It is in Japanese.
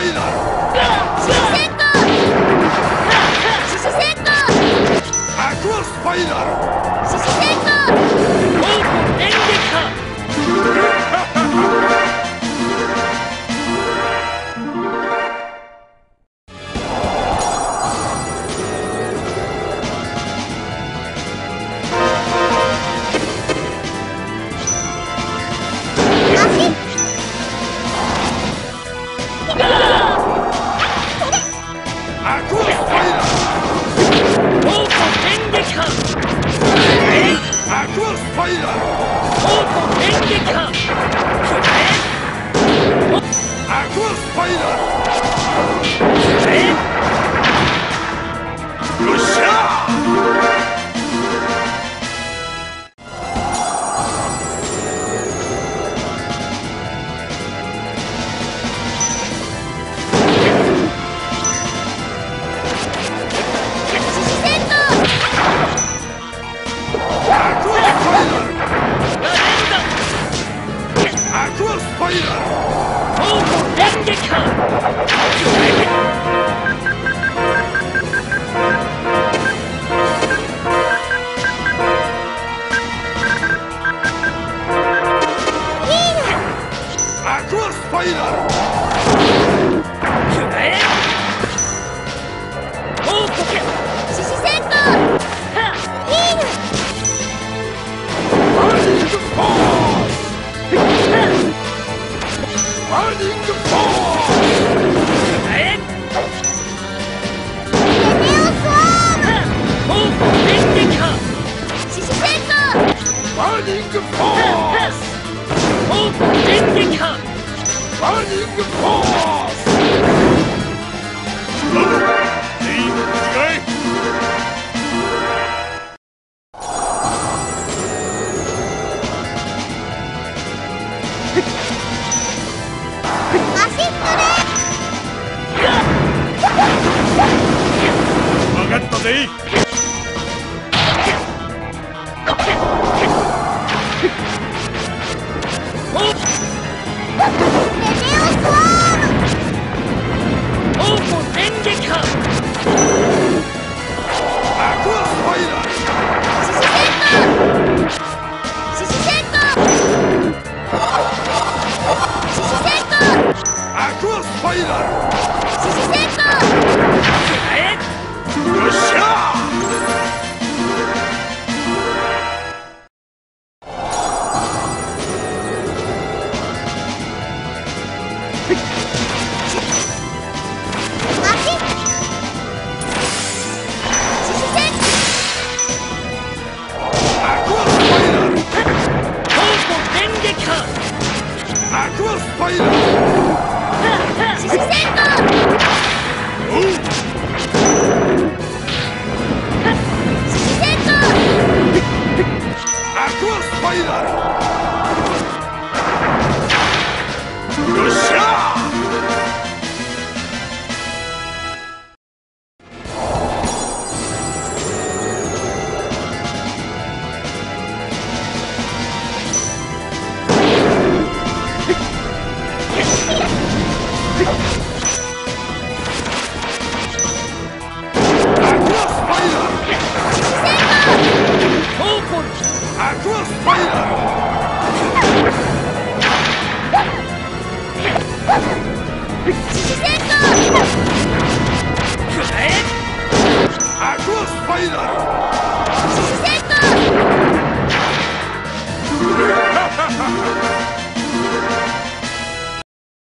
りだ Fire! Burning Force! Open Dengar! Turning force! Team Sky! Assist! 分かったぜファイナル。